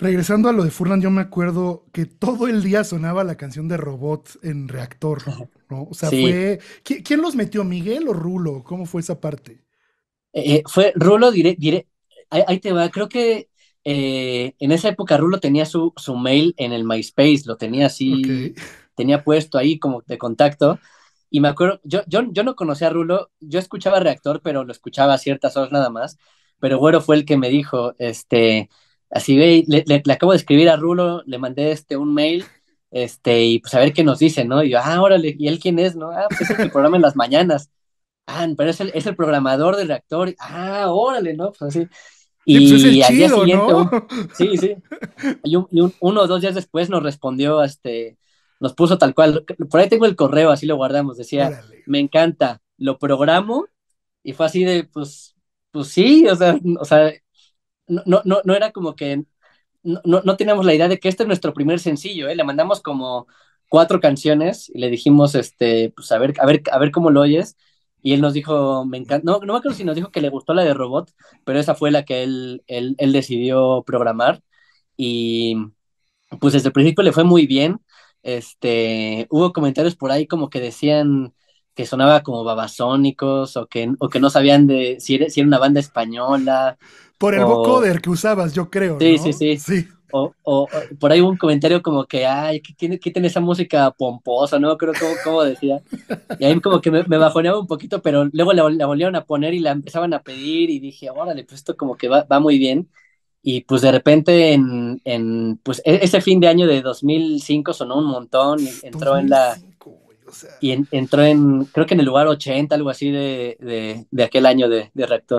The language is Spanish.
regresando a lo de Furlan, yo me acuerdo que todo el día sonaba la canción de Robot en Reactor, ¿no? O sea, fue... ¿Quién los metió, Miguel o Rulo? ¿Cómo fue esa parte? Eh, eh, fue Rulo, diré, diré, ahí, te va, creo que eh, en esa época Rulo tenía su, su mail en el MySpace, lo tenía así, tenía puesto ahí como de contacto. Y me acuerdo, yo, yo, yo no conocía a Rulo, yo escuchaba Reactor, pero lo escuchaba a ciertas horas nada más. Pero Güero fue el que me dijo, este, así, ve, le, le, acabo de escribir a Rulo, le mandé este un mail, este, y pues a ver qué nos dice, ¿no? Y yo, ah, órale, ¿y él quién es, no? Ah, pues es el programa en las mañanas. Ah, pero es el, es el programador del reactor. Ah, órale, ¿no? Pues así. Y pues al día siguiente, sí, sí. Y, un, uno o dos días después nos respondió, este, nos puso tal cual. Por ahí tengo el correo, así lo guardamos. Decía, me encanta, lo programo. Y fue así de, pues, pues sí, o sea, o sea, no, no, no era como que no, no teníamos la idea de que este es nuestro primer sencillo, ¿eh? Le mandamos como cuatro canciones y le dijimos, este, pues a ver, a ver, a ver cómo lo oyes. Y él nos dijo, me encanta, no, no me acuerdo si nos dijo que le gustó la de Robot, pero esa fue la que él, él, él decidió programar. Y pues desde el principio le fue muy bien. Este, hubo comentarios por ahí como que decían que sonaba como babasónicos o que, o que no sabían de si era, si era una banda española. Por el vocoder que usabas, yo creo. Sí, sí, sí, sí. O, o, por ahí hubo un comentario como que, ay, ¿qué tiene esa música pomposa? No creo cómo, cómo decía. Y ahí como que me, me, bajoneaba un poquito, pero luego la, la, volvieron a poner y la empezaban a pedir y dije, órale, pues esto como que va, va muy bien. Y pues de repente en, en, pues e, ese fin de año de 2005 sonó un montón entró en la... y entró en, creo que en el lugar 80, algo así de, de, de aquel año de, de reactor.